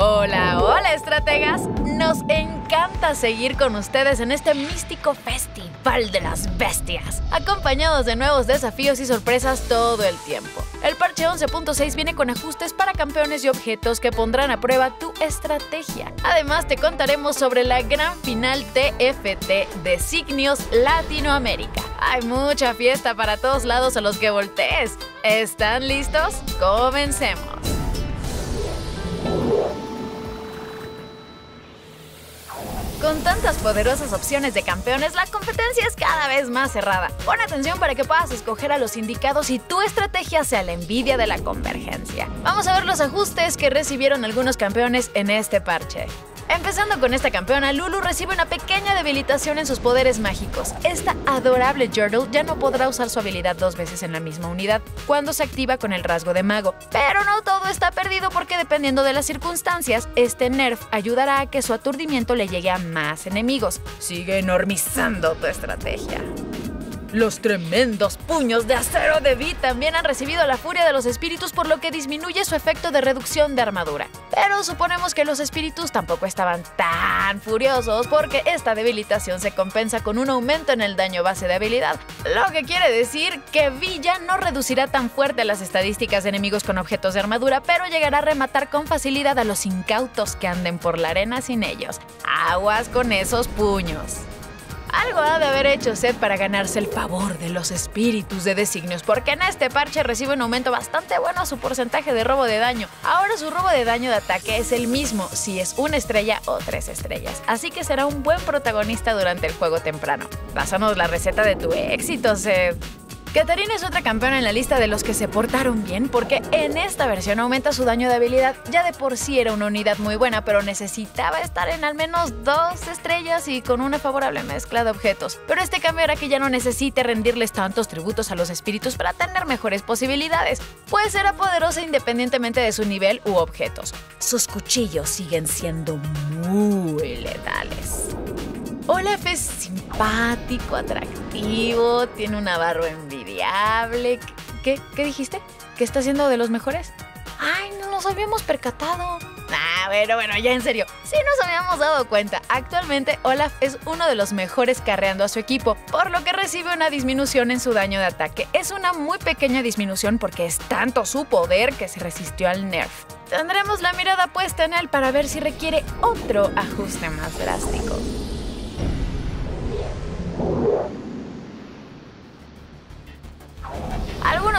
Hola, hola estrategas. Nos encanta seguir con ustedes en este místico festival de las bestias, acompañados de nuevos desafíos y sorpresas todo el tiempo. El parche 11.6 viene con ajustes para campeones y objetos que pondrán a prueba tu estrategia. Además te contaremos sobre la gran final TFT de Signios Latinoamérica. Hay mucha fiesta para todos lados a los que voltees. ¿Están listos? Comencemos. Con tantas poderosas opciones de campeones, la competencia es cada vez más cerrada. Pon atención para que puedas escoger a los indicados y tu estrategia sea la envidia de la convergencia. Vamos a ver los ajustes que recibieron algunos campeones en este parche. Empezando con esta campeona, Lulu recibe una pequeña debilitación en sus poderes mágicos. Esta adorable Girdle ya no podrá usar su habilidad dos veces en la misma unidad cuando se activa con el rasgo de mago. Pero no todo está perdido porque dependiendo de las circunstancias, este nerf ayudará a que su aturdimiento le llegue a más enemigos. Sigue enormizando tu estrategia. Los tremendos puños de acero de Vi también han recibido la furia de los espíritus por lo que disminuye su efecto de reducción de armadura. Pero suponemos que los espíritus tampoco estaban tan furiosos porque esta debilitación se compensa con un aumento en el daño base de habilidad, lo que quiere decir que Vi ya no reducirá tan fuerte las estadísticas de enemigos con objetos de armadura, pero llegará a rematar con facilidad a los incautos que anden por la arena sin ellos. Aguas con esos puños. Algo ha de haber hecho Seth para ganarse el favor de los espíritus de designios, porque en este parche recibe un aumento bastante bueno a su porcentaje de robo de daño. Ahora su robo de daño de ataque es el mismo si es una estrella o tres estrellas, así que será un buen protagonista durante el juego temprano. Pásanos la receta de tu éxito, Seth. Katarina es otra campeona en la lista de los que se portaron bien porque en esta versión aumenta su daño de habilidad. Ya de por sí era una unidad muy buena, pero necesitaba estar en al menos dos estrellas y con una favorable mezcla de objetos. Pero este cambio hará que ya no necesite rendirles tantos tributos a los espíritus para tener mejores posibilidades, pues será poderosa independientemente de su nivel u objetos. Sus cuchillos siguen siendo muy letales. Olaf es simpático, atractivo, tiene una barba envidiable. ¿Qué, ¿Qué dijiste? ¿Que está siendo de los mejores? ¡Ay, no nos habíamos percatado! Ah, bueno, bueno, ya en serio. Sí nos habíamos dado cuenta. Actualmente Olaf es uno de los mejores carreando a su equipo, por lo que recibe una disminución en su daño de ataque. Es una muy pequeña disminución porque es tanto su poder que se resistió al nerf. Tendremos la mirada puesta en él para ver si requiere otro ajuste más drástico.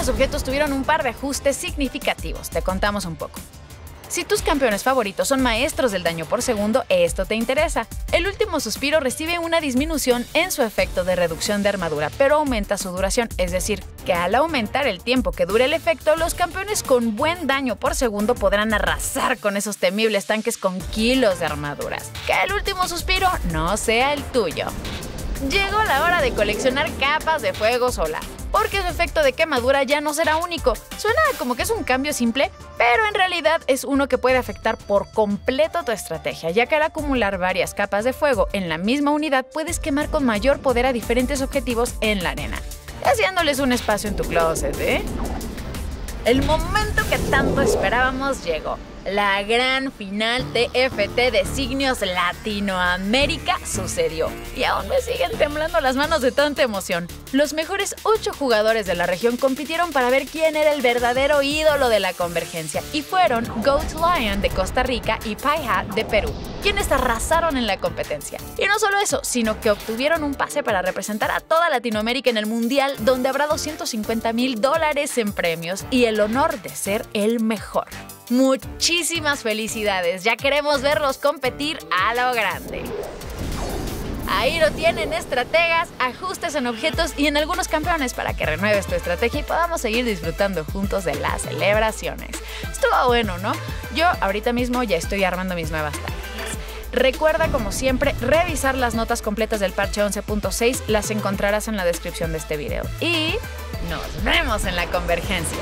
Objetos tuvieron un par de ajustes significativos, te contamos un poco. Si tus campeones favoritos son maestros del daño por segundo, esto te interesa. El último suspiro recibe una disminución en su efecto de reducción de armadura, pero aumenta su duración, es decir, que al aumentar el tiempo que dure el efecto, los campeones con buen daño por segundo podrán arrasar con esos temibles tanques con kilos de armaduras. Que el último suspiro no sea el tuyo. Llegó la hora de coleccionar capas de fuego solar, porque su efecto de quemadura ya no será único. Suena como que es un cambio simple, pero en realidad es uno que puede afectar por completo tu estrategia, ya que al acumular varias capas de fuego en la misma unidad puedes quemar con mayor poder a diferentes objetivos en la arena, haciéndoles un espacio en tu closet, ¿eh? El momento que tanto esperábamos llegó. La gran final TFT de Signios Latinoamérica sucedió. Y aún me siguen temblando las manos de tanta emoción. Los mejores 8 jugadores de la región compitieron para ver quién era el verdadero ídolo de la convergencia. Y fueron Goat Lion de Costa Rica y Pi Hat de Perú, quienes arrasaron en la competencia. Y no solo eso, sino que obtuvieron un pase para representar a toda Latinoamérica en el Mundial, donde habrá 250 mil dólares en premios y el honor de ser el mejor. Muchísimas felicidades, ya queremos verlos competir a lo grande. Ahí lo tienen, estrategas, ajustes en objetos y en algunos campeones para que renueves tu estrategia y podamos seguir disfrutando juntos de las celebraciones. Estuvo bueno, ¿no? Yo ahorita mismo ya estoy armando mis nuevas tácticas. Recuerda, como siempre, revisar las notas completas del parche 11.6, las encontrarás en la descripción de este video. Y nos vemos en la convergencia.